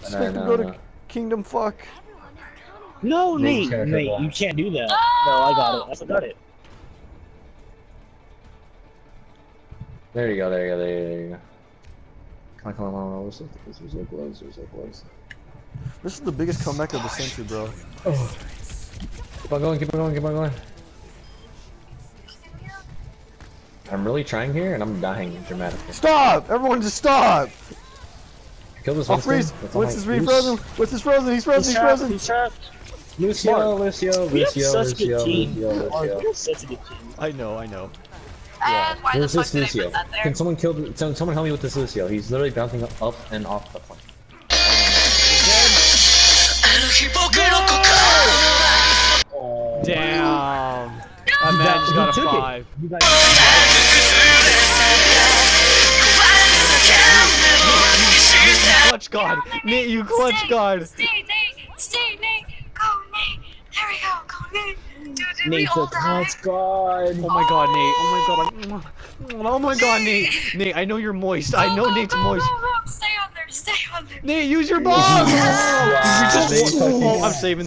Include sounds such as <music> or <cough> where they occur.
Just No, make him no, go no. to Kingdom Fuck. No, Main Nate, Nate, you can't do that. Oh! No, I got it. I got it. There you go, there you go, there you go, there you go. Come on, come on, come on, we're so close, we're so close, we're so close. This is the biggest comeback of the century, bro. Oh. Keep on going, keep on going, keep on going. I'm really trying here, and I'm dying dramatically. Stop! Everyone just stop! Kill this I'll oh, freeze! What's all Winston's I- refrozen! Winston's frozen! He's frozen! He's He's trapped. frozen! He's trapped. Lucio, Lucio, We have Lucio, such Lucio, good team. Lucio, Lucio. We have such a good team. I know, I know. And why the Where's fuck this did I Lucio? put that there? Can someone kill? Can someone help me with this Lucio? He's literally bouncing up and off the plane. Damn. That man just got a took it. five. Clutch God. Nate, you clutch God. Stay, Nate! Stay, Nate! Go, Nate! There we go! Go, Nate! Dude, did we Nate all the die? touch guard. Oh my god, Nate. Oh my god. Oh my god, Nate. Nate, I know you're moist. I know Go, Nate's go, moist. go, go. Stay on there! Stay on there! Nate, use your bomb! Oh, <laughs> I'm saving.